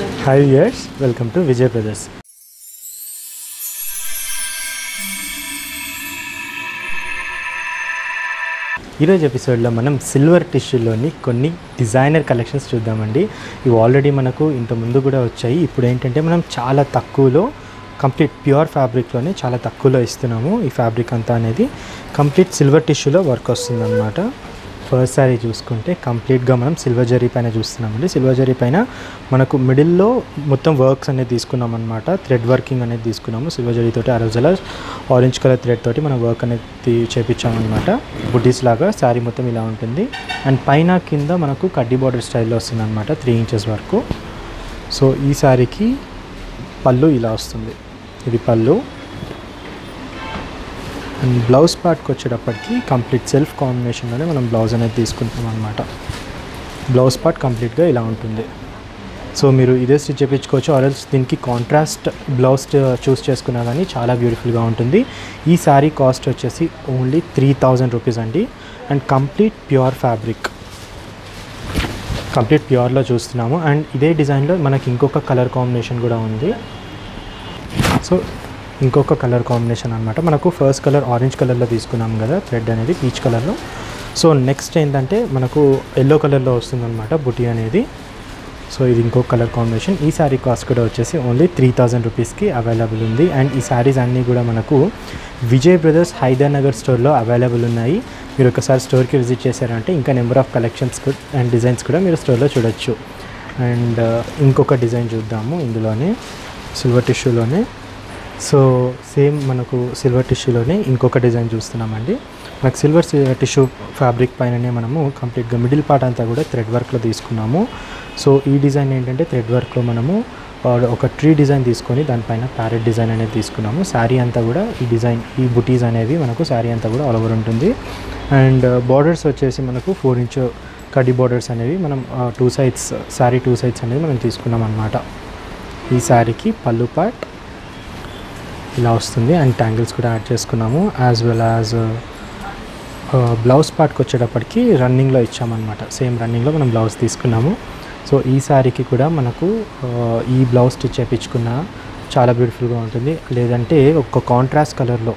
Hi years welcome to Vijay brothers ఈరోజు ఎపిసోడ్లో మనం సిల్వర్ టిష్యూలోని కొన్ని డిజైనర్ కలెక్షన్స్ చూద్దామండి. ఇవి ఆల్రెడీ మనకు ఇంత ముందు కూడా వచ్చాయి. ఇప్పుడు ఏంటంటే మనం చాలా తక్కువలో కంప్లీట్ ప్యూర్ ఫ్యాబ్రిక్లోనే చాలా తక్కువలో ఇస్తున్నాము. ఈ ఫ్యాబ్రిక్ అంతా అనేది కంప్లీట్ సిల్వర్ టిష్యూలో వర్క్ వస్తుందన్నమాట. ఫస్ట్ శారీ చూసుకుంటే కంప్లీట్గా మనం సిల్వర్ జరీ పైన చూస్తున్నామండి. సిల్వర్ జరీ పైన మనకు మిడిల్లో మొత్తం వర్క్స్ అనేది తీసుకున్నాం అనమాట థ్రెడ్ వర్కింగ్ అనేది తీసుకున్నాము. సిల్వర్ జరీ తోటి రోజుల ఆరెంజ్ కలర్ థ్రెడ్ తోటి మనం వర్క్ అనేది చేపించామన్నమాట. బుడ్డీస్ లాగా శారీ మొత్తం ఇలా ఉంటుంది. అండ్ పైన కింద మనకు కడ్డీ బార్డర్ స్టైల్లో వస్తుంది అనమాట త్రీ ఇంచెస్ వరకు. సో ఈ శారీకి పళ్ళు ఇలా వస్తుంది. ఇది పళ్ళు. అండ్ బ్లౌజ్ పార్ట్కి వచ్చేటప్పటికి కంప్లీట్ సెల్ఫ్ కాంబినేషన్లోనే మనం బ్లౌజ్ అనేది తీసుకుంటాం అనమాట బ్లౌజ్ పార్ట్ కంప్లీట్గా ఇలా ఉంటుంది. సో మీరు ఇదే స్టిచ్ చేయించుకోవచ్చు ఆర్ఎల్స్ దీనికి కాంట్రాస్ట్ బ్లౌజ్ చూస్ చేసుకున్నా కానీ చాలా బ్యూటిఫుల్గా ఉంటుంది. ఈ శారీ కాస్ట్ వచ్చేసి ఓన్లీ త్రీ థౌజండ్ రూపీస్ అండి. And complete pure fabric. Complete ప్యూర్లో చూస్తున్నాము. అండ్ ఇదే డిజైన్లో మనకి ఇంకొక కలర్ కాంబినేషన్ కూడా ఉంది. సో ఇంకొక కలర్ కాంబినేషన్ అనమాట మనకు ఫస్ట్ కలర్ ఆరెంజ్ కలర్లో తీసుకున్నాం కదా థ్రెడ్ అనేది పీచ్ కలర్లో సో నెక్స్ట్ ఏంటంటే మనకు ఎల్లో కలర్లో వస్తుందన్నమాట బుటీ అనేది. సో ఇది ఇంకో కలర్ కాంబినేషన్ ఈ శారీ కాస్ట్ కూడా వచ్చేసి ఓన్లీ త్రీ థౌజండ్ రూపీస్కి అవైలబుల్ ఉంది. అండ్ ఈ శారీస్ అన్నీ కూడా మనకు విజయ్ బ్రదర్స్ హైదరానగర్ స్టోర్లో అవైలబుల్ ఉన్నాయి. మీరు ఒకసారి స్టోర్కి విజిట్ చేశారంటే ఇంకా number of collections and designs కూడా మీరు స్టోర్లో చూడొచ్చు. అండ్ uh, ఇంకొక డిజైన్ చూద్దాము ఇందులోనే సిల్వర్ టిష్యూలోనే సో సేమ్ మనకు సిల్వర్ టిష్యూలోనే ఇంకొక డిజైన్ చూస్తున్నామండి. మనకు సిల్వర్ టిష్యూ ఫ్యాబ్రిక్ పైననే మనము కంప్లీట్గా మిడిల్ పార్ట్ అంతా కూడా థ్రెడ్ వర్క్లో తీసుకున్నాము. సో ఈ డిజైన్ ఏంటంటే థ్రెడ్ వర్క్లో మనము ఒక ట్రీ డిజైన్ తీసుకొని దానిపైన ప్యారెట్ డిజైన్ అనేది తీసుకున్నాము. శారీ అంతా కూడా ఈ డిజైన్ ఈ బుటీస్ అనేవి మనకు శారీ అంతా కూడా ఆల్ ఓవర్ ఉంటుంది. అండ్ బార్డర్స్ వచ్చేసి మనకు ఫోర్ ఇంచ్ కడి బార్డర్స్ అనేవి మనం two sides sari two sides అనేది మనం తీసుకున్నాం అనమాట ఈ శారీకి పళ్ళు పార్ట్ ఇలా వస్తుంది అండ్ ట్యాంగిల్స్ కూడా యాడ్ చేసుకున్నాము యాజ్ వెల్ యాజ్ బ్లౌజ్ పార్ట్కి వచ్చేటప్పటికి రన్నింగ్లో ఇచ్చామన్నమాట. సేమ్ రన్నింగ్లో మనం బ్లౌజ్ తీసుకున్నాము. సో ఈ శారీకి కూడా మనకు uh, ఈ బ్లౌజ్ స్టిచ్ చేయించుకున్న చాలా బ్యూటిఫుల్గా ఉంటుంది. లేదంటే ఒక కాంట్రాస్ట్ కలర్లో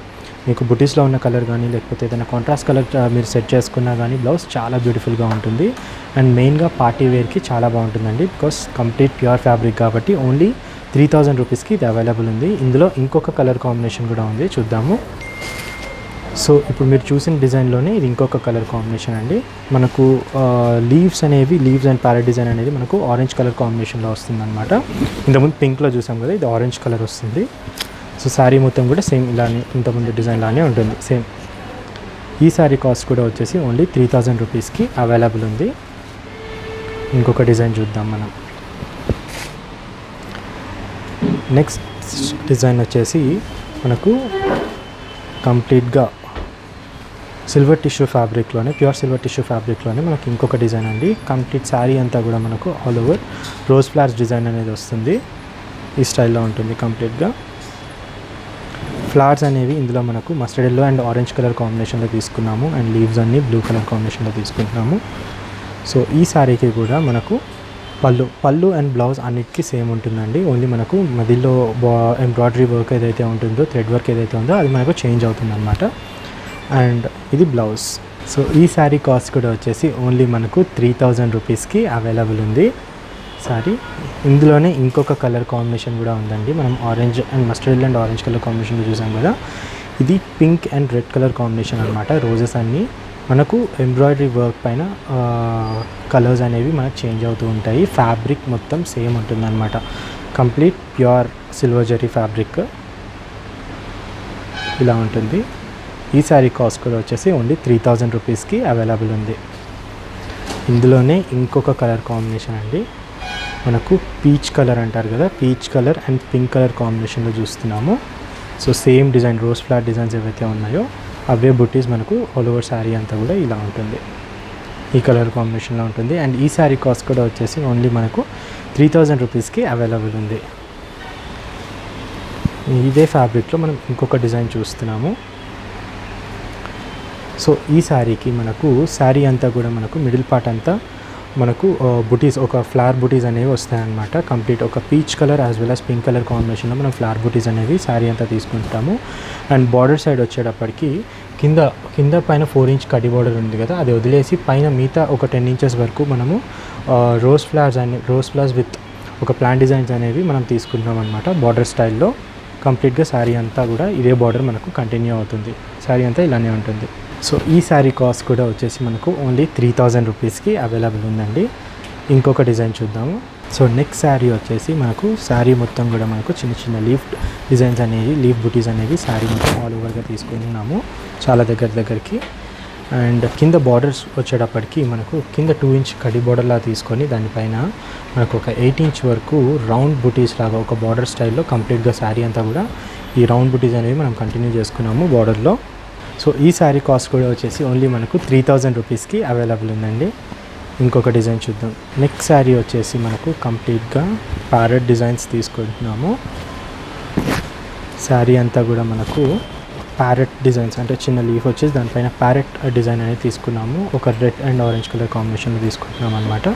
మీకు బుటీస్లో ఉన్న కలర్ కానీ లేకపోతే ఏదైనా కాంట్రాస్ట్ కలర్ మీరు సెట్ చేసుకున్నా కానీ బ్లౌజ్ చాలా బ్యూటిఫుల్గా ఉంటుంది. అండ్ మెయిన్గా పార్టీ వేర్కి చాలా బాగుంటుందండి. బికాస్ కంప్లీట్ ప్యూర్ ఫ్యాబ్రిక్ కాబట్టి ఓన్లీ త్రీ థౌజండ్ రూపీస్కి ఇది అవైలబుల్ ఉంది. ఇందులో ఇంకొక కలర్ కాంబినేషన్ కూడా ఉంది. చూద్దాము. సో ఇప్పుడు మీరు చూసిన డిజైన్లోనే ఇది ఇంకొక కలర్ కాంబినేషన్ అండి. మనకు లీవ్స్ అనేవి లీవ్స్ అండ్ ప్యారెట్ డిజైన్ అనేది మనకు ఆరెంజ్ కలర్ కాంబినేషన్లో వస్తుంది అనమాట ఇంతకుముందు పింక్లో చూసాం కదా ఇది ఆరెంజ్ కలర్ వస్తుంది. సో శారీ మొత్తం కూడా సేమ్ ఇలానే ఇంతకుముందు డిజైన్ లానే ఉంటుంది సేమ్. ఈ శారీ కాస్ట్ కూడా వచ్చేసి ఓన్లీ త్రీ థౌజండ్ రూపీస్కి అవైలబుల్ ఉంది. ఇంకొక డిజైన్ చూద్దాం మనం. నెక్స్ట్ డిజైన్ వచ్చేసి మనకు కంప్లీట్గా సిల్వర్ టిష్యూ ఫ్యాబ్రిక్లోనే ప్యూర్ సిల్వర్ టిష్యూ ఫ్యాబ్రిక్లోనే మనకి ఇంకొక డిజైన్ అండి. కంప్లీట్ శారీ అంతా కూడా మనకు all over rose flowers design అనేది వస్తుంది. ఈ స్టైల్లో ఉంటుంది కంప్లీట్గా. ఫ్లవర్స్ అనేవి ఇందులో మనకు mustard yellow and orange colour కాంబినేషన్లో తీసుకున్నాము అండ్ లీవ్స్ అన్ని బ్లూ కలర్ కాంబినేషన్లో తీసుకుంటున్నాము. సో ఈ శారీకి కూడా మనకు పళ్ళు పళ్ళు అండ్ బ్లౌజ్ అన్నిటికీ సేమ్ ఉంటుందండి. ఓన్లీ మనకు మధ్యలో బా ఎంబ్రాయిడరీ వర్క్ ఏదైతే ఉంటుందో థ్రెడ్ వర్క్ ఏదైతే ఉందో అది మనకు చేంజ్ అవుతుంది అనమాట అండ్ ఇది బ్లౌజ్. సో ఈ శారీ కాస్ట్ కూడా వచ్చేసి ఓన్లీ మనకు త్రీ థౌజండ్ రూపీస్కి అవైలబుల్ ఉంది. సారీ ఇందులోనే ఇంకొక కలర్ కాంబినేషన్ కూడా ఉందండి. మనం orange and mustard and orange colour combination చూసాం కదా. ఇది pink and red colour combination అనమాట రోజెస్ అన్నీ. మనకు ఎంబ్రాయిడరీ వర్క్ పైన కలర్స్ అనేవి మనకు చేంజ్ అవుతూ ఉంటాయి. ఫ్యాబ్రిక్ మొత్తం సేమ్ ఉంటుందన్నమాట. Complete pure silver zari fabric ఇలా ఉంటుంది. ఈ శారీ కాస్ట్ కూడా వచ్చేసి ఓన్లీ త్రీ థౌజండ్ రూపీస్కి అవైలబుల్ ఉంది. ఇందులోనే ఇంకొక కలర్ కాంబినేషన్ అండి. మనకు పీచ్ కలర్ అంటారు కదా peach colour and pink colour కాంబినేషన్లో చూస్తున్నాము. So same design rose flat designs ఏవైతే ఉన్నాయో అవే బుట్టీస్ మనకు ఆల్ ఓవర్ శారీ అంతా కూడా ఇలా ఉంటుంది. ఈ కలర్ కాంబినేషన్లో ఉంటుంది. అండ్ ఈ శారీ కాస్ట్ కూడా వచ్చేసి ఓన్లీ మనకు త్రీ థౌజండ్ రూపీస్కి అవైలబుల్ ఉంది. ఇదే ఫ్యాబ్రిక్లో మనం ఇంకొక డిజైన్ చూస్తున్నాము. సో ఈ శారీకి మనకు శారీ అంతా కూడా మనకు మిడిల్ పార్ట్ అంతా మనకు బుటీస్ ఒక ఫ్లవర్ బుటీస్ అనేవి వస్తాయన్నమాట. కంప్లీట్ ఒక peach colour as well as pink colour కాంబినేషన్లో మనం ఫ్లవర్ బుటీస్ అనేవి శారీ అంతా తీసుకుంటాము. అండ్ బార్డర్ సైడ్ వచ్చేటప్పటికి కింద కింద పైన ఫోర్ ఇంచ్ కడి బార్డర్ ఉంది కదా అది వదిలేసి పైన మిగతా ఒక టెన్ ఇంచెస్ వరకు మనము రోజ్ ఫ్లవర్స్ అనే రోజ్ ఫ్లవర్స్ విత్ ఒక ప్లాంట్ డిజైన్స్ అనేవి మనం తీసుకుంటాం అనమాట బార్డర్ స్టైల్లో. కంప్లీట్గా శారీ అంతా కూడా ఇదే బార్డర్ మనకు కంటిన్యూ అవుతుంది. శారీ అంతా ఇలానే ఉంటుంది. సో ఈ శారీ కాస్ట్ కూడా వచ్చేసి మనకు ఓన్లీ త్రీ థౌజండ్ రూపీస్కి అవైలబుల్ ఉందండి. ఇంకొక డిజైన్ చూద్దాము. సో నెక్స్ట్ శారీ వచ్చేసి మనకు శారీ మొత్తం కూడా మనకు చిన్న చిన్న లీఫ్ డిజైన్స్ అనేవి లీఫ్ బుటీస్ అనేవి శారీ మొత్తం ఆల్ ఓవర్గా తీసుకున్నాము చాలా దగ్గర దగ్గరికి. అండ్ కింద బార్డర్స్ వచ్చేటప్పటికి మనకు కింద టూ ఇంచ్ కడి బార్డర్లా తీసుకొని దానిపైన మనకు ఒక ఎయిట్ ఇంచ్ వరకు రౌండ్ బుటీస్ లాగా ఒక బార్డర్ స్టైల్లో కంప్లీట్గా శారీ అంతా కూడా ఈ రౌండ్ బుటీస్ అనేవి మనం కంటిన్యూ చేసుకున్నాము బార్డర్లో. సో ఈ శారీ కాస్ట్ కూడా వచ్చేసి ఓన్లీ మనకు త్రీ థౌజండ్ రూపీస్కి అవైలబుల్ ఉందండి. ఇంకొక డిజైన్ చూద్దాం. నెక్స్ట్ శారీ వచ్చేసి మనకు కంప్లీట్గా ప్యారెట్ డిజైన్స్ తీసుకుంటున్నాము. శారీ అంతా కూడా మనకు ప్యారెట్ డిజైన్స్ అంటే చిన్న లీఫ్ వచ్చేసి దానిపైన ప్యారెట్ డిజైన్ అనేది తీసుకున్నాము. ఒక రెడ్ అండ్ ఆరెంజ్ కలర్ కాంబినేషన్లో తీసుకుంటున్నాం అనమాట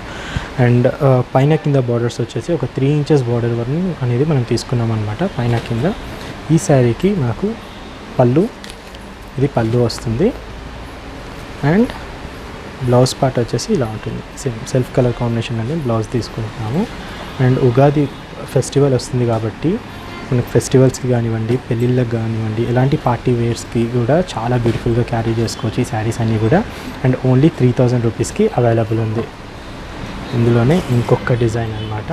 అండ్ పైన కింద బార్డర్స్ వచ్చేసి ఒక త్రీ ఇంచెస్ బార్డర్ వరకు అనేది మనం తీసుకున్నాం అనమాట పైన కింద. ఈ శారీకి మనకు పళ్ళు ఇది పళ్ళు వస్తుంది. అండ్ బ్లౌజ్ పార్ట్ వచ్చేసి ఇలా ఉంటుంది. సేమ్ సెల్ఫ్ కలర్ కాంబినేషన్ అనేది బ్లౌజ్ తీసుకుంటున్నాము. అండ్ ఉగాది ఫెస్టివల్ వస్తుంది కాబట్టి మనకు ఫెస్టివల్స్కి కానివ్వండి పెళ్ళిళ్ళకి కానివ్వండి ఎలాంటి పార్టీ వేర్స్కి కూడా చాలా బ్యూటిఫుల్గా క్యారీ చేసుకోవచ్చు ఈ శారీస్ అన్నీ కూడా. అండ్ ఓన్లీ త్రీ థౌజండ్ రూపీస్కి అవైలబుల్ ఉంది. ఇందులోనే ఇంకొక డిజైన్ అనమాట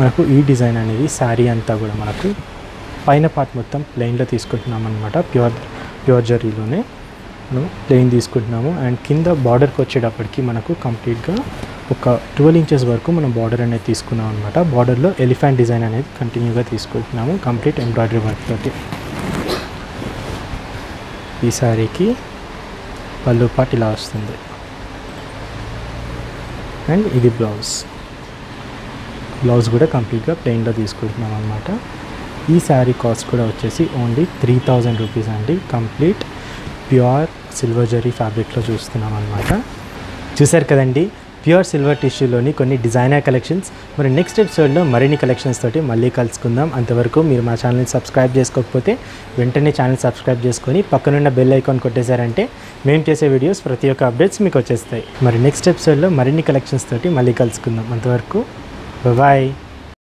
మనకు ఈ డిజైన్ అనేది శారీ అంతా కూడా మనకు పైన పార్ట్ మొత్తం ప్లెయిన్లో తీసుకుంటున్నాం అనమాట ప్యూర్ ప్యూర్ జరీలోనే మనం ప్లెయిన్ తీసుకుంటున్నాము. అండ్ కింద బార్డర్కి వచ్చేటప్పటికి మనకు కంప్లీట్గా ఒక ట్వెల్వ్ ఇంచెస్ వరకు మనం బార్డర్ అనేది తీసుకున్నాం అనమాట బార్డర్లో ఎలిఫెంట్ డిజైన్ అనేది కంటిన్యూగా తీసుకుంటున్నాము. కంప్లీట్ ఎంబ్రాయిడరీ వర్క్ తోటి. ఈ శారీకి పళ్ళు పాటు ఇలా వస్తుంది. అండ్ ఇది బ్లౌజ్ బ్లౌజ్ కూడా కంప్లీట్గా ప్లెయిన్లో తీసుకుంటున్నాం అనమాట ఈ శారీ కాస్ట్ కూడా వచ్చేసి ఓన్లీ త్రీ థౌజండ్ రూపీస్ అండి. కంప్లీట్ ప్యూర్ సిల్వర్ జరీ ఫ్యాబ్రిక్లో చూస్తున్నాం అనమాట చూసారు కదండి ప్యూర్ సిల్వర్ టిష్యూలోని కొన్ని డిజైనర్ కలెక్షన్స్. మరి నెక్స్ట్ ఎపిసోడ్లో మరిన్ని కలెక్షన్స్ తోటి మళ్ళీ కలుసుకుందాం. అంతవరకు మీరు మా ఛానల్ని సబ్స్క్రైబ్ చేసుకోకపోతే వెంటనే ఛానల్ సబ్స్క్రైబ్ చేసుకొని పక్కనున్న బెల్ ఐకాన్ కొట్టేశారంటే మేము చేసే వీడియోస్ ప్రతి ఒక్క అప్డేట్స్ మీకు వచ్చేస్తాయి. మరి నెక్స్ట్ ఎపిసోడ్లో మరిన్ని కలెక్షన్స్ తోటి మళ్ళీ కలుసుకుందాం. అంతవరకు బాయ్